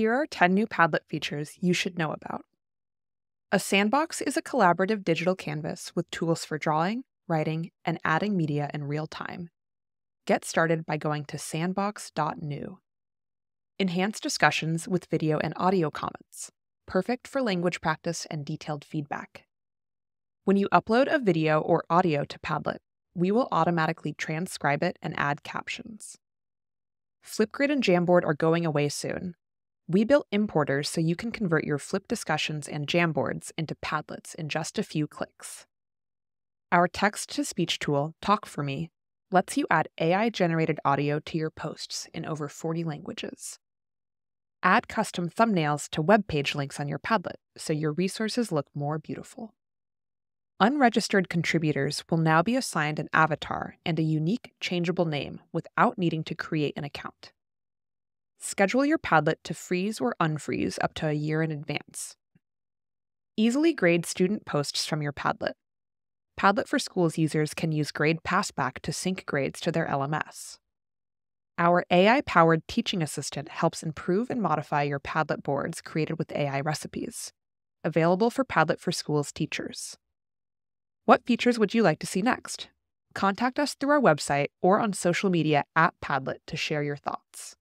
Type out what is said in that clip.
Here are 10 new Padlet features you should know about. A sandbox is a collaborative digital canvas with tools for drawing, writing, and adding media in real time. Get started by going to sandbox.new. Enhance discussions with video and audio comments, perfect for language practice and detailed feedback. When you upload a video or audio to Padlet, we will automatically transcribe it and add captions. Flipgrid and Jamboard are going away soon. We built importers so you can convert your Flip discussions and Jamboards into Padlets in just a few clicks. Our text to speech tool, Talk for Me, lets you add AI generated audio to your posts in over 40 languages. Add custom thumbnails to web page links on your Padlet so your resources look more beautiful. Unregistered contributors will now be assigned an avatar and a unique changeable name without needing to create an account. Schedule your Padlet to freeze or unfreeze up to a year in advance. Easily grade student posts from your Padlet. Padlet for Schools users can use Grade Passback to sync grades to their LMS. Our AI powered teaching assistant helps improve and modify your Padlet boards created with AI recipes. Available for Padlet for Schools teachers. What features would you like to see next? Contact us through our website or on social media at Padlet to share your thoughts.